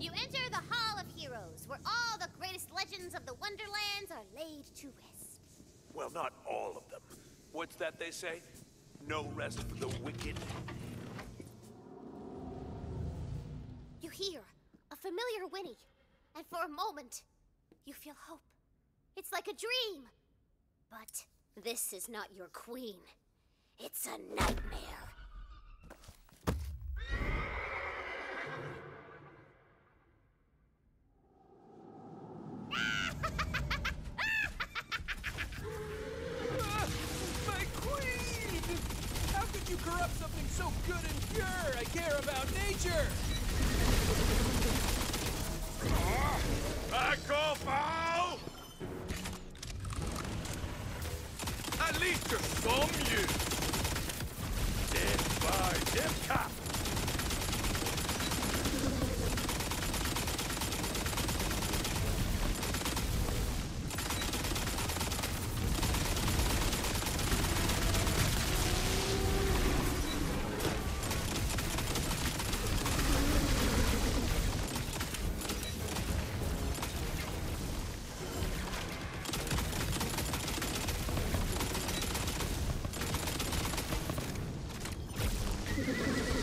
You enter the Hall of Heroes, where all the greatest legends of the Wonderlands are laid to rest. Well, not all of them. What's that they say? No rest for the wicked. You hear a familiar whinny, and for a moment, you feel hope. It's like a dream. But this is not your queen. It's a nightmare. Pure? I care about nature! Back off, Al! At least you're some use. Dead by death cap. Oh, little water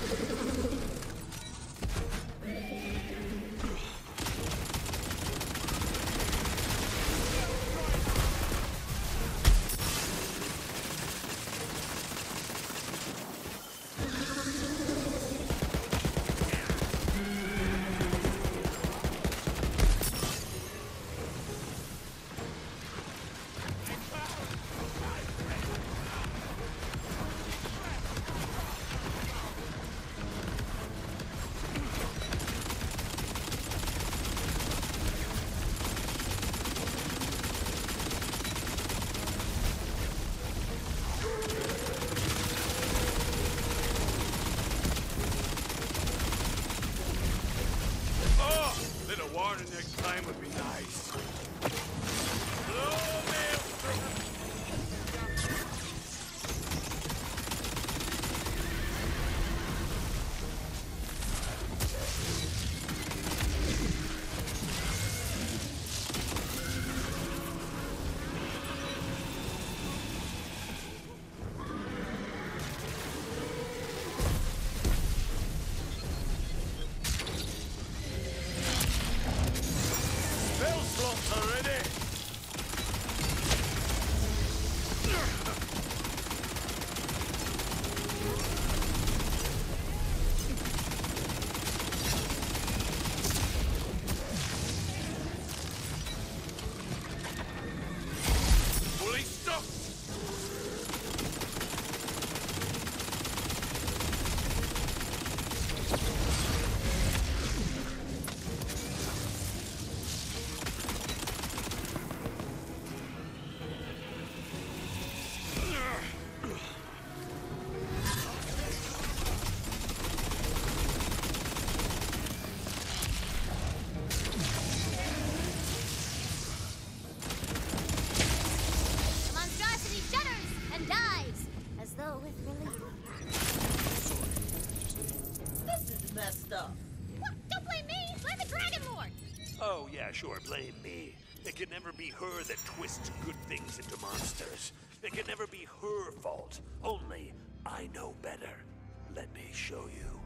next time would be nice. As with relief. This is messed up. What? Don't blame me! Blame the Dragon Lord! Oh, yeah, sure, blame me. It can never be her that twists good things into monsters. It can never be her fault. Only I know better. Let me show you.